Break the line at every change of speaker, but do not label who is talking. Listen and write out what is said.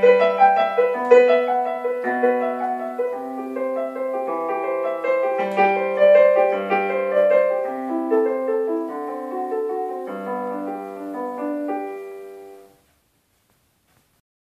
Música